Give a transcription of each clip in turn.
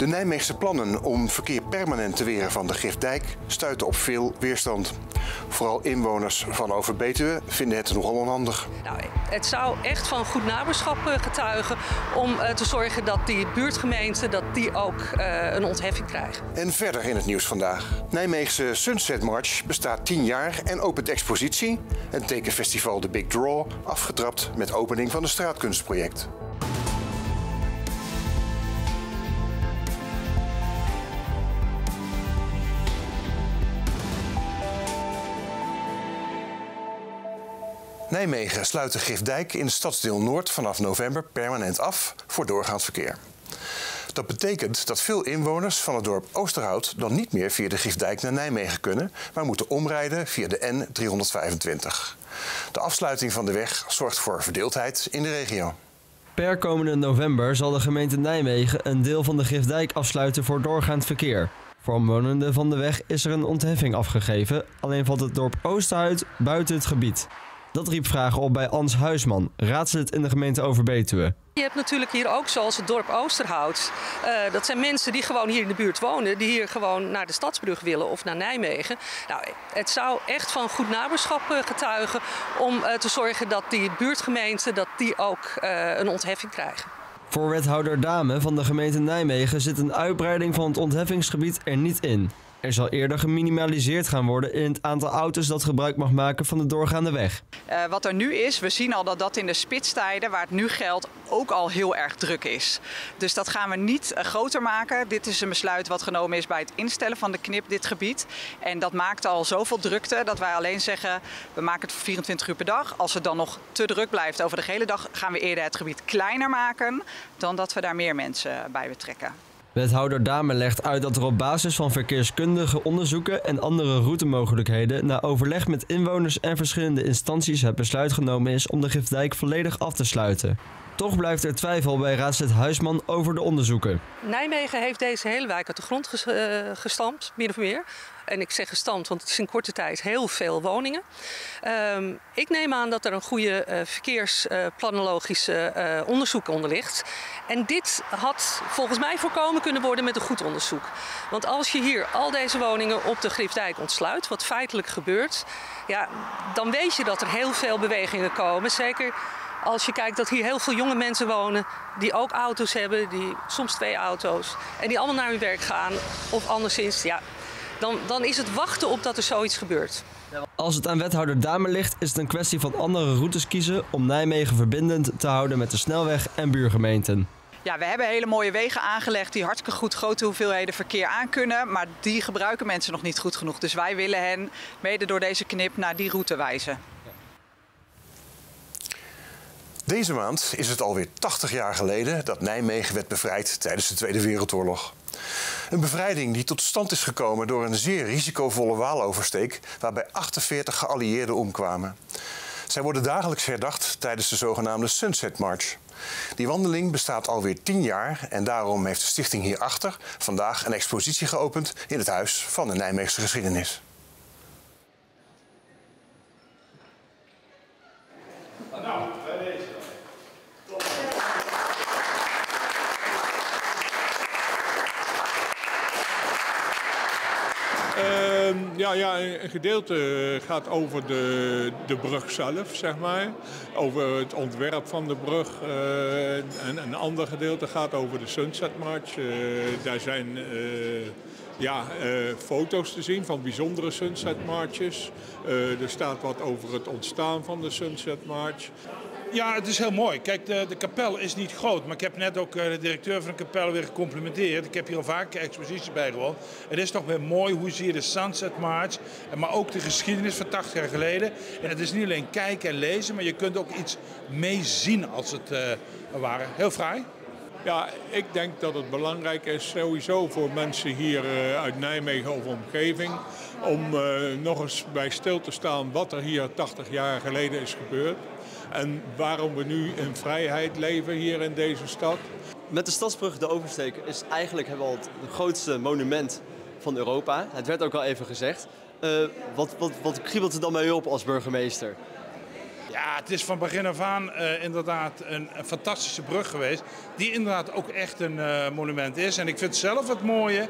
De Nijmeegse plannen om verkeer permanent te weren van de Griftdijk stuiten op veel weerstand. Vooral inwoners van Overbetuwe vinden het nogal onhandig. Nou, het zou echt van goed naberschap eh, getuigen om uh, te zorgen dat die buurtgemeenten dat die ook uh, een ontheffing krijgen. En verder in het nieuws vandaag. Nijmeegse Sunset March bestaat 10 jaar en opent expositie. Het tekenfestival The Big Draw afgetrapt met opening van het straatkunstproject. Nijmegen sluit de Gifdijk in het stadsdeel Noord vanaf november permanent af voor doorgaand verkeer. Dat betekent dat veel inwoners van het dorp Oosterhout dan niet meer via de Gifdijk naar Nijmegen kunnen, maar moeten omrijden via de N325. De afsluiting van de weg zorgt voor verdeeldheid in de regio. Per komende november zal de gemeente Nijmegen een deel van de Gifdijk afsluiten voor doorgaand verkeer. Voor omwonenden van de weg is er een ontheffing afgegeven, alleen valt het dorp Oosterhout buiten het gebied. Dat riep vragen op bij Ans Huisman, raadslid in de gemeente Overbetuwe. Je hebt natuurlijk hier ook, zoals het dorp Oosterhout. Uh, dat zijn mensen die gewoon hier in de buurt wonen, die hier gewoon naar de Stadsbrug willen of naar Nijmegen. Nou, het zou echt van goed naberschap uh, getuigen om uh, te zorgen dat die buurtgemeenten dat die ook een ontheffing krijgen. Voor wethouder Dame van de gemeente Nijmegen zit een uitbreiding van het ontheffingsgebied er niet in. Er zal eerder geminimaliseerd gaan worden in het aantal auto's dat gebruik mag maken van de doorgaande weg. Uh, wat er nu is, we zien al dat dat in de spitstijden waar het nu geldt ook al heel erg druk is. Dus dat gaan we niet uh, groter maken. Dit is een besluit wat genomen is bij het instellen van de knip dit gebied. En dat maakt al zoveel drukte dat wij alleen zeggen we maken het voor 24 uur per dag. Als het dan nog te druk blijft over de hele dag gaan we eerder het gebied kleiner maken dan dat we daar meer mensen bij betrekken. Wethouder Dame legt uit dat er op basis van verkeerskundige onderzoeken en andere routemogelijkheden na overleg met inwoners en verschillende instanties het besluit genomen is om de Gifdijk volledig af te sluiten. Toch blijft er twijfel bij raadslid Huisman over de onderzoeken. Nijmegen heeft deze hele wijk uit de grond eh, gestampt, min of meer. En ik zeg gestand, want het is in korte tijd heel veel woningen. Um, ik neem aan dat er een goede uh, verkeersplanologische uh, onderzoek onder ligt. En dit had volgens mij voorkomen kunnen worden met een goed onderzoek. Want als je hier al deze woningen op de Griefdijk ontsluit, wat feitelijk gebeurt, ja, dan weet je dat er heel veel bewegingen komen. Zeker als je kijkt dat hier heel veel jonge mensen wonen die ook auto's hebben, die soms twee auto's, en die allemaal naar hun werk gaan of anderszins, ja, dan, dan is het wachten op dat er zoiets gebeurt. Als het aan wethouder Dame ligt, is het een kwestie van andere routes kiezen om Nijmegen verbindend te houden met de snelweg en buurgemeenten. Ja, we hebben hele mooie wegen aangelegd die hartstikke goed grote hoeveelheden verkeer aankunnen. Maar die gebruiken mensen nog niet goed genoeg. Dus wij willen hen mede door deze knip naar die route wijzen. Deze maand is het alweer 80 jaar geleden dat Nijmegen werd bevrijd tijdens de Tweede Wereldoorlog. Een bevrijding die tot stand is gekomen door een zeer risicovolle waaloversteek waarbij 48 geallieerden omkwamen. Zij worden dagelijks herdacht tijdens de zogenaamde Sunset March. Die wandeling bestaat alweer 10 jaar en daarom heeft de stichting hierachter vandaag een expositie geopend in het Huis van de Nijmeegse Geschiedenis. Ja, ja, een gedeelte gaat over de, de brug zelf, zeg maar. Over het ontwerp van de brug. Uh, en een ander gedeelte gaat over de Sunset March. Uh, daar zijn ja, foto's te zien van bijzondere Sunset Marches. er staat wat over het ontstaan van de Sunset March. Ja, het is heel mooi. Kijk, de, de kapel is niet groot. Maar ik heb net ook de directeur van de kapel weer gecomplimenteerd. Ik heb hier al vaak exposities bij gewoond. Het is toch weer mooi hoe zie je de Sunset March. Maar ook de geschiedenis van 80 jaar geleden. En het is niet alleen kijken en lezen, maar je kunt ook iets meezien als het uh, ware. Heel fraai. Ja, ik denk dat het belangrijk is sowieso voor mensen hier uit Nijmegen of omgeving om nog eens bij stil te staan wat er hier 80 jaar geleden is gebeurd. En waarom we nu in vrijheid leven hier in deze stad. Met de Stadsbrug, de oversteek, is eigenlijk hebben we al het grootste monument van Europa. Het werd ook al even gezegd. Uh, wat, wat, wat kriebelt er dan bij u op als burgemeester? Ja, het is van begin af aan uh, inderdaad een, een, fantastische brug geweest. Die inderdaad ook echt een uh, monument is. En ik vind zelf het mooie.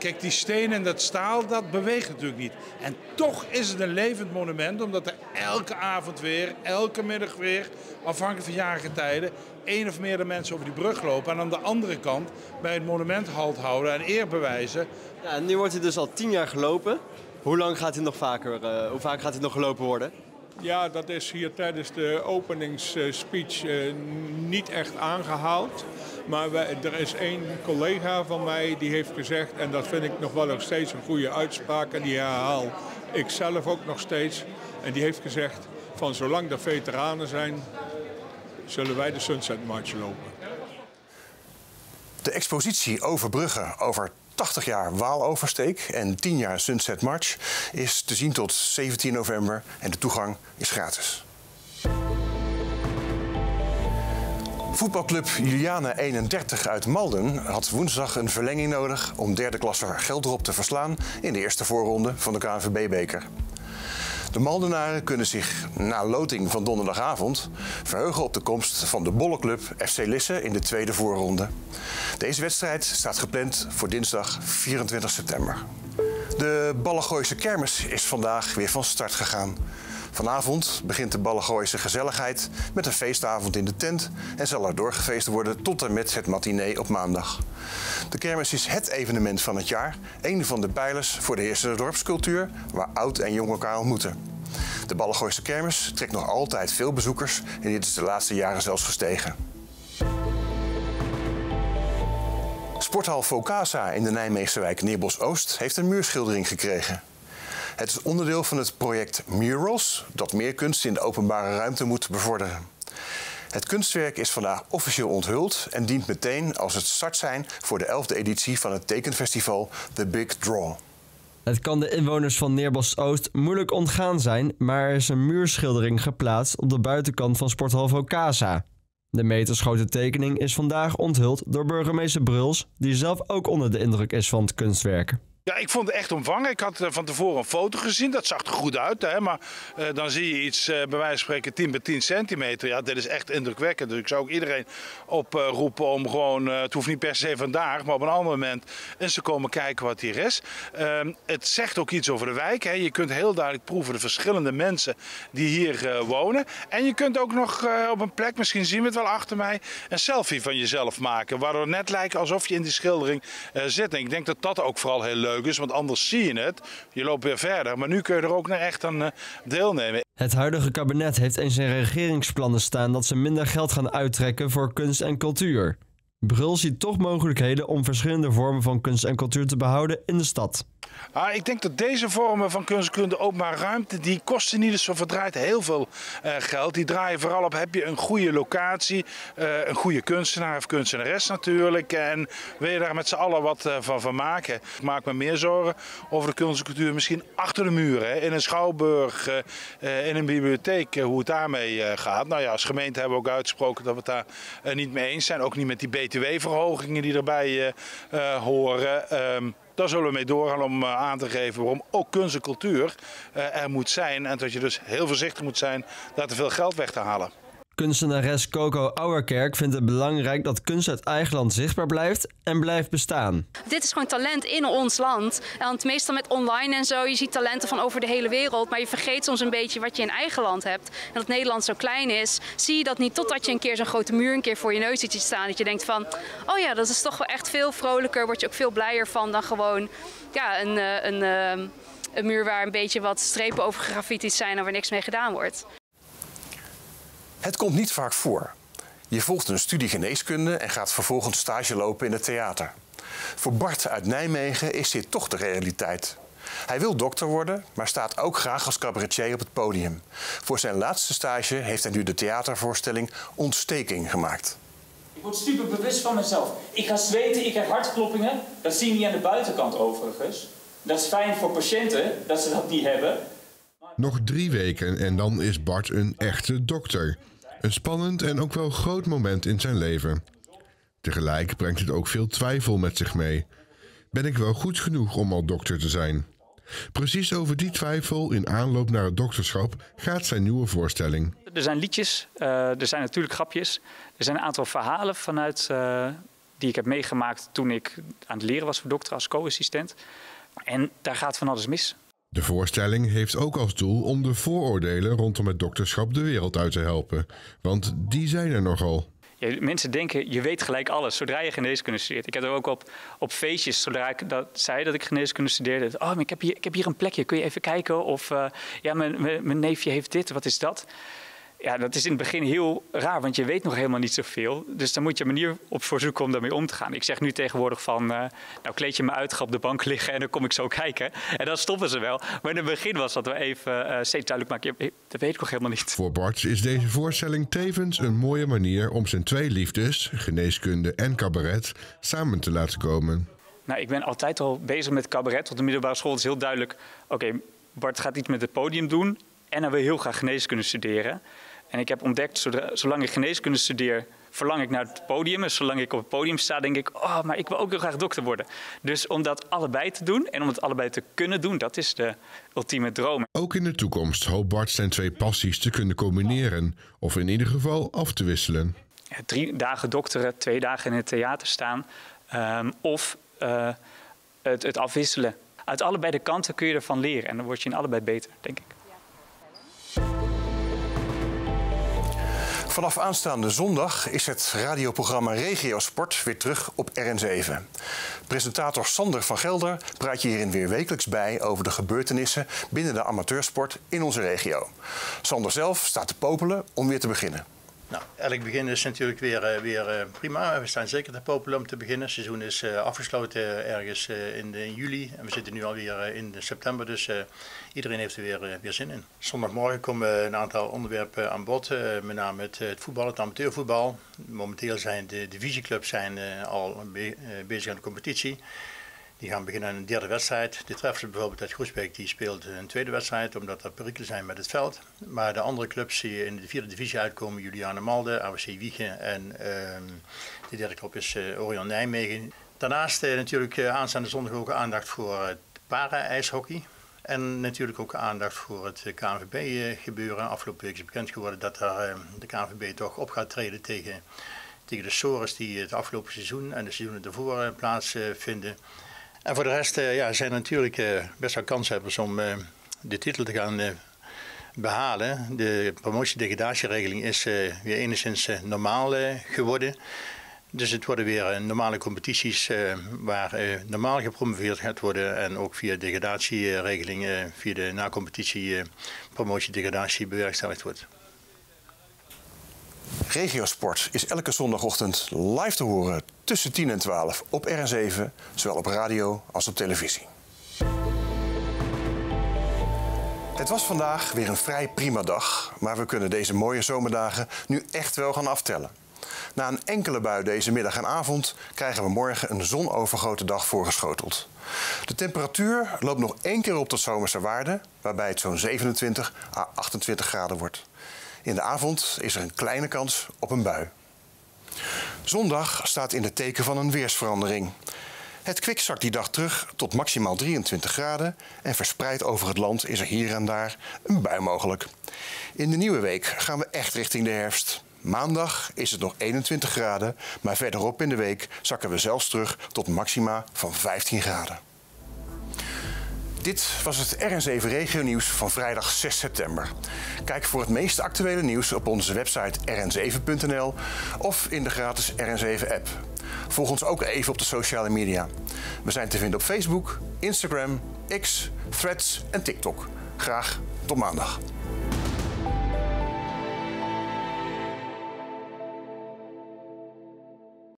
Kijk, die steen en dat staal, dat beweegt natuurlijk niet. En toch is het een levend monument, omdat er elke avond weer, elke middag weer, afhankelijk van jarige tijden, één of meerdere mensen over die brug lopen. En aan de andere kant bij het monument halt houden en eer bewijzen. Ja, en nu wordt hij dus al tien jaar gelopen. Hoe lang gaat hij nog vaker, hoe vaak gaat hij nog gelopen worden? Ja, dat is hier tijdens de openingsspeech uh, niet echt aangehaald. Maar er is één collega van mij die heeft gezegd, en dat vind ik nog wel nog steeds een goede uitspraak, en die herhaal ik zelf ook nog steeds. En die heeft gezegd van zolang er veteranen zijn, zullen wij de Sunset March lopen. De expositie over bruggen over 80 jaar Waaloversteek en 10 jaar Sunset March is te zien tot 17 november en de toegang is gratis. Voetbalclub Juliana 31 uit Malden had woensdag een verlenging nodig om derde klasse Geldrop te verslaan in de eerste voorronde van de KNVB-beker. De Maldenaren kunnen zich na loting van donderdagavond verheugen op de komst van de bolleclub FC Lisse in de tweede voorronde. Deze wedstrijd staat gepland voor dinsdag 24 september. De Ballengooise kermis is vandaag weer van start gegaan. Vanavond begint de Ballengooise gezelligheid met een feestavond in de tent en zal er doorgefeest worden tot en met het matinee op maandag. De kermis is het evenement van het jaar, een van de pijlers voor de eerste dorpscultuur waar oud en jong elkaar ontmoeten. De Ballengooise kermis trekt nog altijd veel bezoekers en dit is de laatste jaren zelfs gestegen. Sporthal Focasa in de Nijmeegse wijk Neerbos-Oost heeft een muurschildering gekregen. Het is onderdeel van het project Murals, dat meer kunst in de openbare ruimte moet bevorderen. Het kunstwerk is vandaag officieel onthuld en dient meteen als het startsein voor de 11e editie van het tekenfestival The Big Draw. Het kan de inwoners van Neerbos-Oost moeilijk ontgaan zijn, maar er is een muurschildering geplaatst op de buitenkant van Sporthal Vocasa. De metersgrote tekening is vandaag onthuld door burgemeester Bruls, die zelf ook onder de indruk is van het kunstwerk. Ja, ik vond het echt omvangen. Ik had eh, van tevoren een foto gezien. Dat zag er goed uit. Hè? Maar uh, dan zie je iets, uh, bij wijze van spreken, 10 bij 10 centimeter. Ja, dit is echt indrukwekkend. Dus ik zou ook iedereen oproepen om gewoon, het hoeft niet per se vandaag, maar op een ander moment eens te komen kijken wat hier is. Ehm, het zegt ook iets over de wijk. Hè? Je kunt heel duidelijk proeven de verschillende mensen die hier wonen. En je kunt ook nog op een plek, misschien zien we het wel achter mij, een selfie van jezelf maken. Waardoor het net lijkt alsof je in die schildering zit. En ik denk dat dat ook vooral heel leuk want anders zie je het. Je loopt weer verder, maar nu kun je er ook echt aan uh, deelnemen. Het huidige kabinet heeft in zijn regeringsplannen staan dat ze minder geld gaan uittrekken voor kunst en cultuur. Brul ziet toch mogelijkheden om verschillende vormen van kunst en cultuur te behouden in de stad. Ah, ik denk dat deze vormen van kunstkunde openbare ruimte, die kosten niet zo verdraaid heel veel uh, geld. Die draaien vooral op, heb je een goede locatie, uh, een goede kunstenaar of kunstenares natuurlijk. En wil je daar met z'n allen wat uh, van, van maken. Ik maak me meer zorgen over de kunst en cultuur misschien achter de muren. In een schouwburg, in een bibliotheek, hoe het daarmee gaat. Nou ja, als gemeente hebben we ook uitgesproken dat we het daar niet mee eens zijn. Ook niet met die btw-verhogingen die erbij horen. Um, daar zullen we mee doorgaan om eh, aan te geven waarom ook kunst en cultuur eh, er moet zijn. En dat je dus heel voorzichtig moet zijn daar te veel geld weg te halen. Kunstenares Coco Auerkerk vindt het belangrijk dat kunst uit eigen land zichtbaar blijft en blijft bestaan. Dit is gewoon talent in ons land. Want meestal met online en zo, je ziet talenten van over de hele wereld. Maar je vergeet soms een beetje wat je in eigen land hebt. En dat Nederland zo klein is, zie je dat niet totdat je een keer zo'n grote muur een keer voor je neus ziet staan. Dat je denkt van, oh ja, dat is toch wel echt veel vrolijker. Word je ook veel blijer van dan gewoon ja, een, eh, een, een, eh, een muur waar een beetje wat strepen over graffiti's zijn en waar niks mee gedaan wordt. Het komt niet vaak voor. Je volgt een studie geneeskunde en gaat vervolgens stage lopen in het theater. Voor Bart uit Nijmegen is dit toch de realiteit. Hij wil dokter worden, maar staat ook graag als cabaretier op het podium. Voor zijn laatste stage heeft hij nu de theatervoorstelling Ontsteking gemaakt. Ik word super bewust van mezelf. Ik ga zweten, ik heb hartkloppingen. Dat zie je niet aan de buitenkant overigens. Dat is fijn voor patiënten dat ze dat niet hebben. Nog drie weken en dan is Bart een echte dokter. Een spannend en ook wel groot moment in zijn leven. Tegelijk brengt het ook veel twijfel met zich mee. Ben ik wel goed genoeg om al dokter te zijn? Precies over die twijfel in aanloop naar het dokterschap gaat zijn nieuwe voorstelling. Er zijn liedjes, uh, er zijn natuurlijk grapjes. Er zijn een aantal verhalen vanuit, uh, die ik heb meegemaakt toen ik aan het leren was voor dokter als co-assistent. En daar gaat van alles mis. De voorstelling heeft ook als doel om de vooroordelen rondom het dokterschap de wereld uit te helpen. Want die zijn er nogal. Ja, mensen denken, je weet gelijk alles zodra je geneeskunde studeert. Ik heb er ook op, op feestjes, zodra ik dat zei dat ik geneeskunde studeerde. Oh, ik heb hier, ik heb hier een plekje, kun je even kijken? Of uh, ja, mijn, mijn neefje heeft dit, wat is dat? Ja, dat is in het begin heel raar, want je weet nog helemaal niet zoveel. Dus dan moet je een manier op voor zoeken om daarmee om te gaan. Ik zeg nu tegenwoordig van, uh, nou kleed je me uit, ga op de bank liggen en dan kom ik zo kijken. En dan stoppen ze wel. Maar in het begin was dat we even uh, steeds duidelijk maken, dat weet ik nog helemaal niet. Voor Bart is deze voorstelling tevens een mooie manier om zijn twee liefdes, geneeskunde en cabaret, samen te laten komen. Nou, ik ben altijd al bezig met cabaret. Op de middelbare school is heel duidelijk, oké, Bart gaat iets met het podium doen en hij wil heel graag geneeskunde studeren. En ik heb ontdekt, zolang ik geneeskunde studeer, verlang ik naar het podium. En zolang ik op het podium sta, denk ik, oh, maar ik wil ook heel graag dokter worden. Dus om dat allebei te doen en om het allebei te kunnen doen, dat is de ultieme droom. Ook in de toekomst hoopt Bart zijn twee passies te kunnen combineren. Of in ieder geval af te wisselen. Ja, drie dagen dokteren, twee dagen in het theater staan. Um, of uh, het, het afwisselen. Uit allebei de kanten kun je ervan leren. En dan word je in allebei beter, denk ik. Vanaf aanstaande zondag is het radioprogramma Regio Sport weer terug op RN7. Presentator Sander van Gelder praat je hierin weer wekelijks bij over de gebeurtenissen binnen de amateursport in onze regio. Sander zelf staat te popelen om weer te beginnen. Nou, elk begin is natuurlijk weer, uh, weer uh, prima. We staan zeker te popelen om te beginnen. Het seizoen is uh, afgesloten ergens in, juli. En we zitten nu alweer in september, dus iedereen heeft er weer, weer zin in. Zondagmorgen komen een aantal onderwerpen aan bod. met name het, het, voetbal, het amateurvoetbal. Momenteel zijn de divisieclubs zijn, al be bezig aan de competitie. Die gaan beginnen aan een derde wedstrijd. De Treffers bijvoorbeeld uit Groesbeek die speelt een tweede wedstrijd omdat er perikelen zijn met het veld. Maar de andere clubs die in de vierde divisie uitkomen, Juliane Malde, AWC Wiegen en uh, de derde club is uh, Orion Nijmegen. Daarnaast uh, natuurlijk uh, aanstaande zondag ook aandacht voor het para-ijshockey. En natuurlijk ook aandacht voor het KNVB-gebeuren. Afgelopen week is bekend geworden dat er, de KNVB toch op gaat treden tegen, tegen de sores die het afgelopen seizoen en de seizoenen ervoor plaatsvinden. En voor de rest uh, ja, zijn er natuurlijk uh, best wel kanshebbers om uh, de titel te gaan behalen. De promotie-degradatieregeling is weer enigszins normaal geworden. Dus het worden weer normale competities waar normaal gepromoveerd gaat worden. En ook via degradatieregeling, via de na-competitie promotie-degradatie bewerkstelligd wordt. Regiosport is elke zondagochtend live te horen tussen 10 en 12 op RN7, zowel op radio als op televisie. Het was vandaag weer een vrij prima dag, maar we kunnen deze mooie zomerdagen nu echt wel gaan aftellen. Na een enkele bui deze middag en avond krijgen we morgen een zonovergoten dag voorgeschoteld. De temperatuur loopt nog één keer op tot zomerse waarde, waarbij het zo'n 27 à 28 graden wordt. In de avond is er een kleine kans op een bui. Zondag staat in het teken van een weersverandering. Het kwik zakt die dag terug tot maximaal 23 graden en verspreid over het land is er hier en daar een bui mogelijk. In de nieuwe week gaan we echt richting de herfst. Maandag is het nog 21 graden, maar verderop in de week zakken we zelfs terug tot maxima van 15 graden. Dit was het RN7 Regio Nieuws van vrijdag 6 september. Kijk voor het meest actuele nieuws op onze website rn7.nl of in de gratis RN7-app. Volg ons ook even op de sociale media. We zijn te vinden op Facebook, Instagram, X, Threads en TikTok. Graag tot maandag.